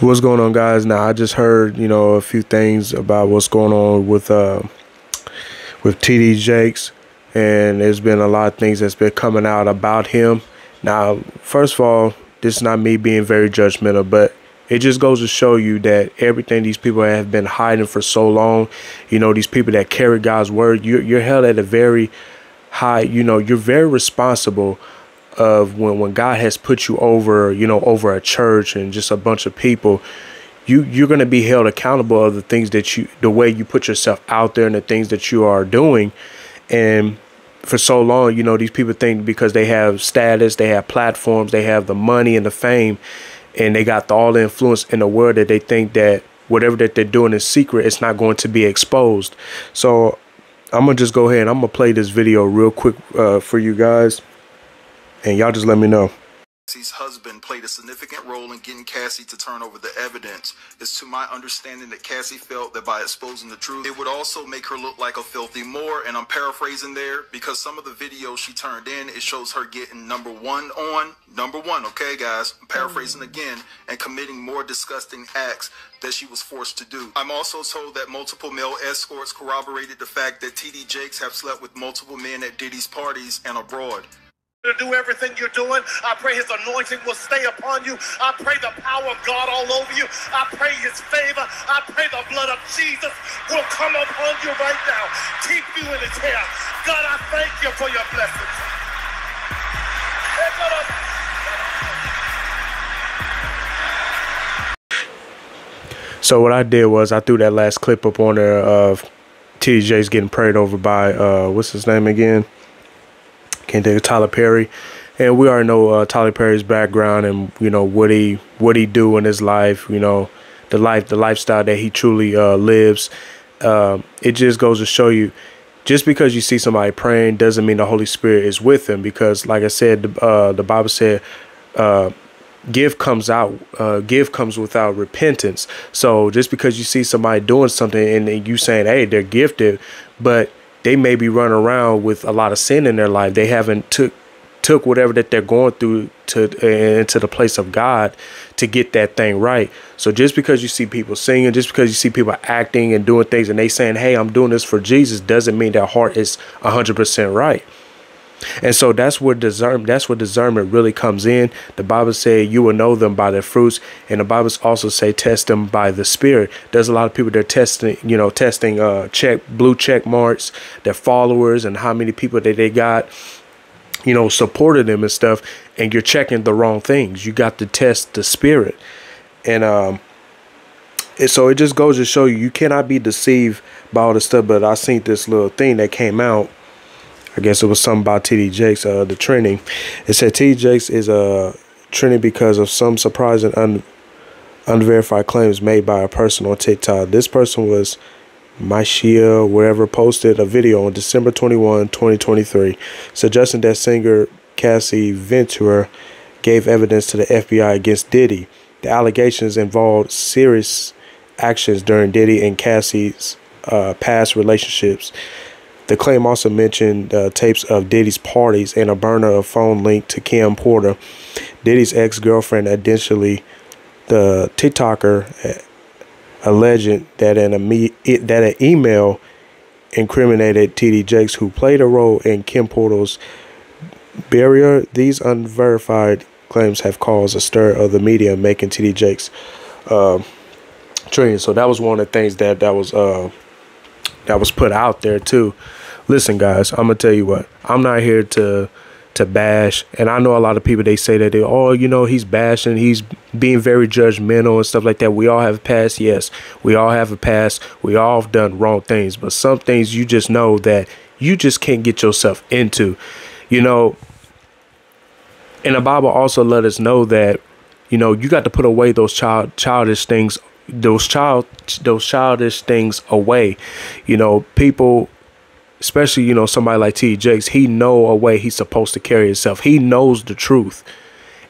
What's going on, guys? Now I just heard you know a few things about what's going on with uh with TD Jakes, and there's been a lot of things that's been coming out about him. Now, first of all, this is not me being very judgmental, but it just goes to show you that everything these people have been hiding for so long, you know, these people that carry God's word, you're, you're held at a very high, you know, you're very responsible of when when God has put you over, you know, over a church and just a bunch of people, you you're going to be held accountable of the things that you the way you put yourself out there and the things that you are doing and for so long, you know, these people think because they have status, they have platforms, they have the money and the fame, and they got the, all the influence in the world that they think that whatever that they're doing in secret, it's not going to be exposed. So I'm gonna just go ahead and I'm gonna play this video real quick uh, for you guys and y'all just let me know. Cassie's husband played a significant role in getting Cassie to turn over the evidence. It's to my understanding that Cassie felt that by exposing the truth, it would also make her look like a filthy Moor. And I'm paraphrasing there because some of the videos she turned in, it shows her getting number one on, number one, okay, guys? I'm paraphrasing mm. again, and committing more disgusting acts that she was forced to do. I'm also told that multiple male escorts corroborated the fact that TD Jakes have slept with multiple men at Diddy's parties and abroad to do everything you're doing. I pray his anointing will stay upon you. I pray the power of God all over you. I pray his favor. I pray the blood of Jesus will come upon you right now. Keep you in his hair. God, I thank you for your blessings. So what I did was I threw that last clip up on there of TJ's getting prayed over by uh what's his name again? Can't think of Tyler Perry, and we already know uh, Tyler Perry's background and you know what he what he do in his life. You know the life the lifestyle that he truly uh, lives. Uh, it just goes to show you. Just because you see somebody praying doesn't mean the Holy Spirit is with them. Because, like I said, uh, the Bible said, uh, give comes out uh, give comes without repentance so just because you see somebody doing something and you saying hey they're gifted but they may be running around with a lot of sin in their life. They haven't took took whatever that they're going through to uh, into the place of God to get that thing right. So just because you see people singing, just because you see people acting and doing things and they saying, "Hey, I'm doing this for Jesus," doesn't mean their heart is 100% right. And so that's where discernment that's where discernment really comes in. The Bible say you will know them by their fruits, and the Bible also say test them by the Spirit. There's a lot of people that are testing, you know, testing uh check blue check marks, their followers, and how many people that they got, you know, supported them and stuff. And you're checking the wrong things. You got to test the Spirit, and um. And so it just goes to show you you cannot be deceived by all this stuff. But I seen this little thing that came out I guess it was something about TD Jakes, uh, the trending. It said TD Jakes is uh, trending because of some surprising un unverified claims made by a person on TikTok. This person was Myshia, wherever, posted a video on December 21, 2023, suggesting that singer Cassie Ventura gave evidence to the FBI against Diddy. The allegations involved serious actions during Diddy and Cassie's uh, past relationships. The claim also mentioned uh, tapes of Diddy's parties and a burner of phone linked to Kim Porter, Diddy's ex-girlfriend. Additionally, the TikToker uh, alleged that an that an email incriminated TD Jakes, who played a role in Kim Porter's barrier. These unverified claims have caused a stir of the media, making TD Jakes uh. So that was one of the things that that was uh, that was put out there too. Listen, guys, I'm gonna tell you what. I'm not here to to bash, and I know a lot of people they say that they oh you know he's bashing, he's being very judgmental and stuff like that. We all have a past, yes, we all have a past. We all have done wrong things, but some things you just know that you just can't get yourself into. You know, and the Bible also let us know that you know you got to put away those child childish things those child those childish things away. You know, people especially you know somebody like T. Jakes, he know a way he's supposed to carry himself. He knows the truth,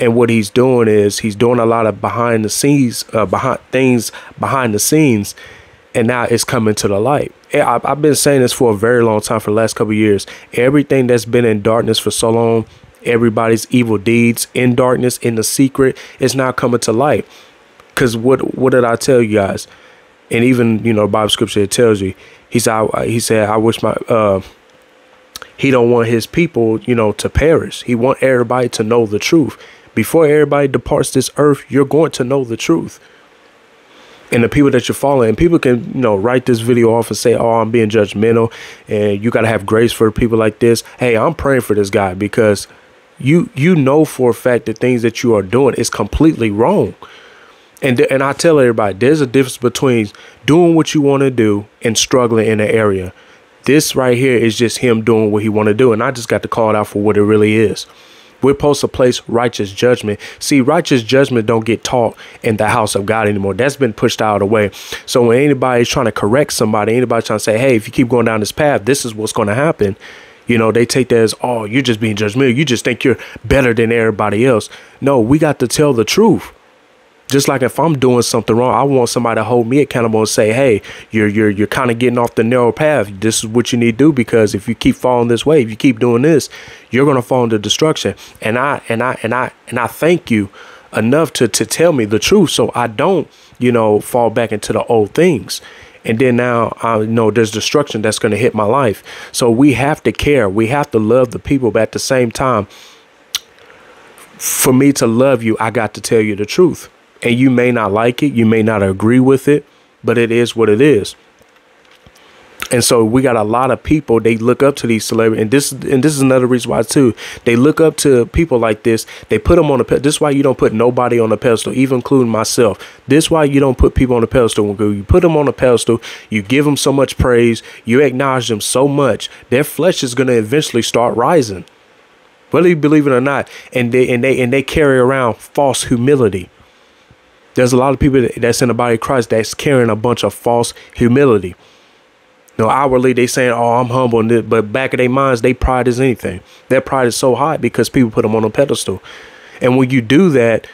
and what he's doing is he's doing a lot of behind the scenes, uh, behind things behind the scenes, and now it's coming to the light. I've been saying this for a very long time for the last couple years. Everything that's been in darkness for so long, everybody's evil deeds in darkness, in the secret, is now coming to light Because what what did I tell you guys? And even you know Bible scripture tells you. He said he said I wish my uh, he don't want his people you know to perish. He want everybody to know the truth. Before everybody departs this earth, you're going to know the truth. And the people that you're following, people can, you know, write this video off and say, oh, I'm being judgmental and you got to have grace for people like this. Hey, I'm praying for this guy because you you know for a fact that things that you are doing is completely wrong. And and I tell everybody, there's a difference between doing what you want to do and struggling in an area. This right here is just him doing what he want to do, and I just got to call it out for what it really is. We're supposed to place righteous judgment. See, righteous judgment don't get taught in the house of God anymore. That's been pushed out of the way. So when anybody's trying to correct somebody, anybody trying to say, hey, if you keep going down this path, this is what's going to happen. You know, they take that as, oh, you're just being judgmental. You just think you're better than everybody else. No, we got to tell the truth just like if I'm doing something wrong, I want somebody to hold me accountable and say, "Hey, you're you're you're kind of getting off the narrow path. This is what you need to do because if you keep falling this way, if you keep doing this, you're gonna fall into destruction." And I and I and I and I thank you enough to to tell me the truth, so I don't, you know, fall back into the old things. And then now I know there's destruction that's gonna hit my life. So we have to care. We have to love the people, but at the same time, for me to love you, I got to tell you the truth and you may not like it, you may not agree with it, but it is what it is. And so we got a lot of people they look up to these celebrities, and this and this is another reason why too. They look up to people like this. They put them on a pedestal. This is why you don't put nobody on a pedestal, even including myself. This is why you don't put people on a pedestal. When you put them on a pedestal, you give them so much praise, you acknowledge them so much, their flesh is gonna eventually start rising, whether you believe it or not. And they and they and they carry around false humility. There's a lot of people that's in the body of Christ that's carrying a bunch of false humility. You know, outwardly they saying, "Oh, I'm humble," but back of their minds, they pride is anything. Their pride is so high because people put them on a pedestal. And when you do that,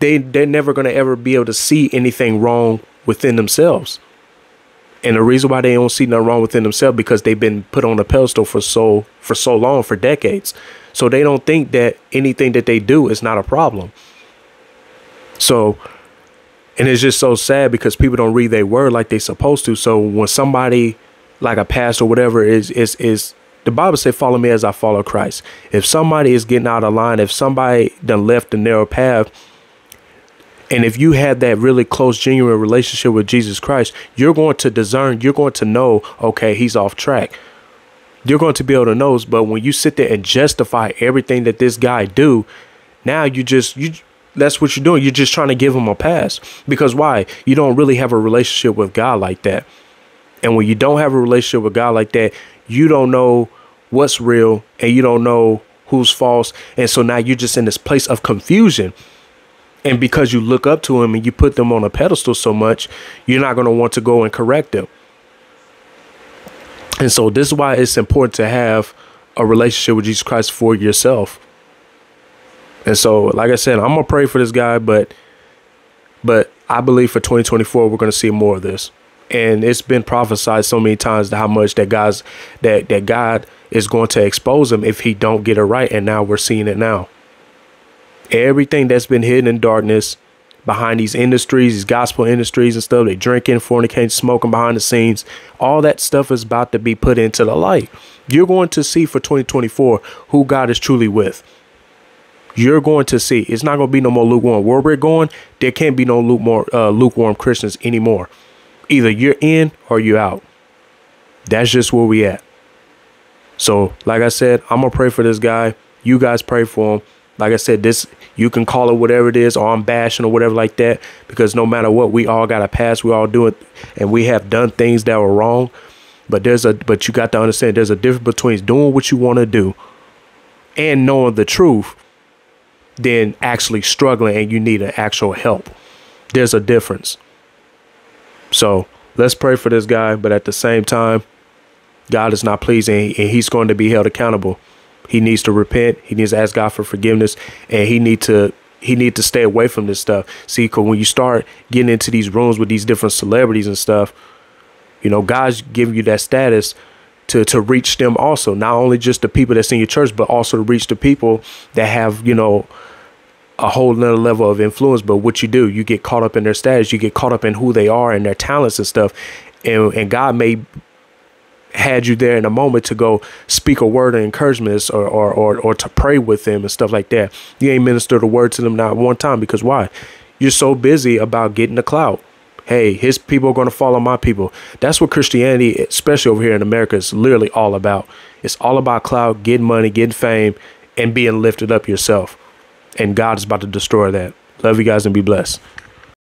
they they're never gonna ever be able to see anything wrong within themselves. And the reason why they don't see nothing wrong within themselves because they've been put on a pedestal for so for so long, for decades. So they don't think that anything that they do is not a problem. So and it's just so sad because people don't read their word like they supposed to. So when somebody like a pastor or whatever is is is the Bible say follow me as I follow Christ. If somebody is getting out of line, if somebody done left the narrow path, and if you had that really close, genuine relationship with Jesus Christ, you're going to discern, you're going to know, okay, he's off track. You're going to be able to know, but when you sit there and justify everything that this guy do, now you just you that's what you're doing. You're just trying to give them a pass. Because why? You don't really have a relationship with God like that. And when you don't have a relationship with God like that, you don't know what's real and you don't know who's false. And so now you're just in this place of confusion. And because you look up to him and you put them on a pedestal so much, you're not going to want to go and correct them. And so this is why it's important to have a relationship with Jesus Christ for yourself. And so, like I said, I'm gonna pray for this guy, but but I believe for 2024 we're gonna see more of this. And it's been prophesied so many times how much that God's that that God is going to expose him if he don't get it right. And now we're seeing it now. Everything that's been hidden in darkness behind these industries, these gospel industries and stuff, they drinking, fornicating, smoking behind the scenes, all that stuff is about to be put into the light. You're going to see for 2024 who God is truly with you're going to see it's not going to be no more lukewarm. Where we're going, there can't be no lukewarm, uh, lukewarm Christians anymore. Either you're in or you're out. That's just where we at. So, like I said, I'm gonna pray for this guy. You guys pray for him. Like I said, this you can call it whatever it is, or I'm bashing or whatever like that. Because no matter what, we all got a past. We all do it, and we have done things that were wrong. But there's a but you got to understand there's a difference between doing what you want to do and knowing the truth than actually struggling and you need an actual help. There's a difference. So let's pray for this guy, but at the same time, God is not pleasing and he's going to be held accountable. He needs to repent. He needs to ask God for forgiveness and he need to he need to stay away from this stuff. See, cause when you start getting into these rooms with these different celebrities and stuff, you know, God's giving you that status to to reach them also. Not only just the people that's in your church, but also to reach the people that have, you know, a whole nother level of influence. But what you do, you get caught up in their status, you get caught up in who they are and their talents and stuff. And and God may had you there in a moment to go speak a word of encouragement or, or, or, or to pray with them and stuff like that. You ain't ministered a word to them not one time because why? You're so busy about getting the clout. Hey, his people are going to follow my people. That's what Christianity, especially over here in America, is literally all about. It's all about clout, getting money, getting fame, and being lifted up yourself. And God is about to destroy that. Love you guys and be blessed.